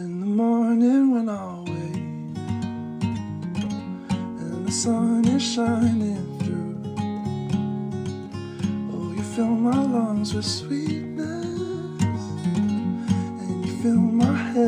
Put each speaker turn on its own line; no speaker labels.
In the morning when I wake and the sun is shining through, oh, you fill my lungs with sweetness and you fill my head.